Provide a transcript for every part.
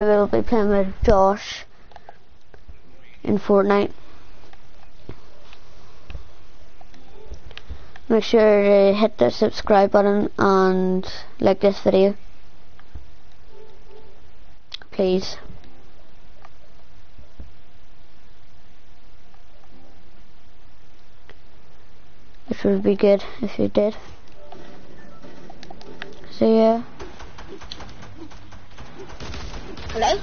will be playing with Josh in Fortnite. Make sure to hit the subscribe button and like this video. Please. It would be good if you did. So yeah. Hello?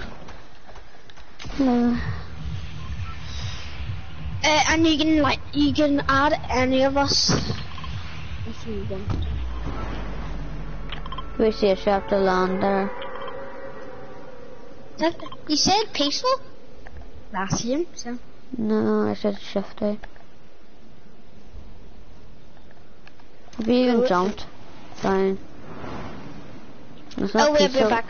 Hello. Uh, and you can like you can add any of us if you want. We see if you have to land there. That- You said peaceful last game, so No, I said shift Have you even jumped? Fine. Oh wait, we're peaceful. back.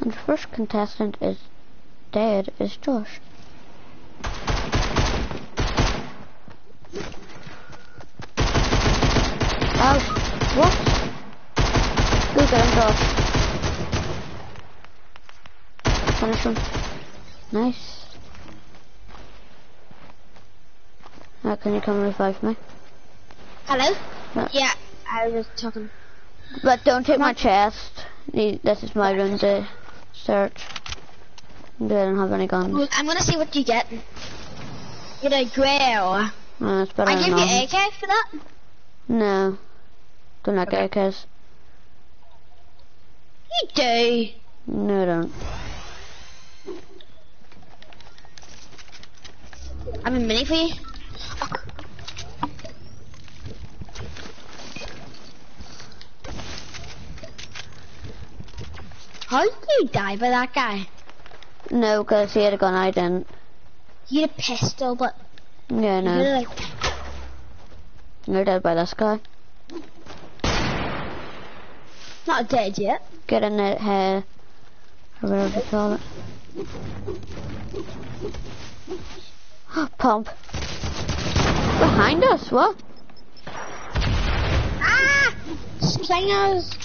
And the first contestant is dead is Josh. Oh, what? Go get him, Josh. Him. Nice. Now can you come and revive me? Hello? Yeah. Yeah, I was just talking. But don't take my chest. This is my room to search. I don't have any guns. Well, I'm gonna see what you get. Get a. No, it's better I give you. AK for that. No. Don't like Okay. AKs. You do. No, I don't. I'm a mini for you. How did you die by that guy? No, because he had a gun, I didn't. He had a pistol, but Yeah, you no. really like You're dead by this guy. not dead yet. Get in it, head. Or whatever you call it. Pump. Behind us, what? Ah! Slingers!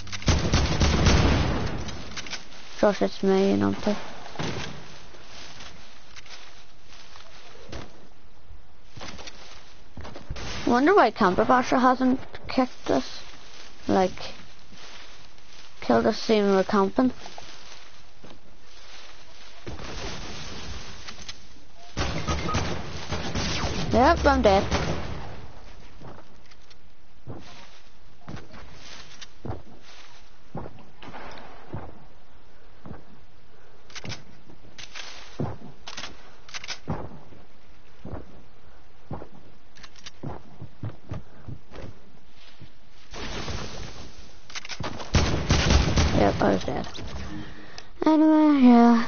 Josh, it's me, you know. but- I wonder why Camper Basher hasn't kicked us. Like, killed us we were camping. Yep, I'm dead. Was dead. Anyway, yeah.